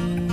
Bye.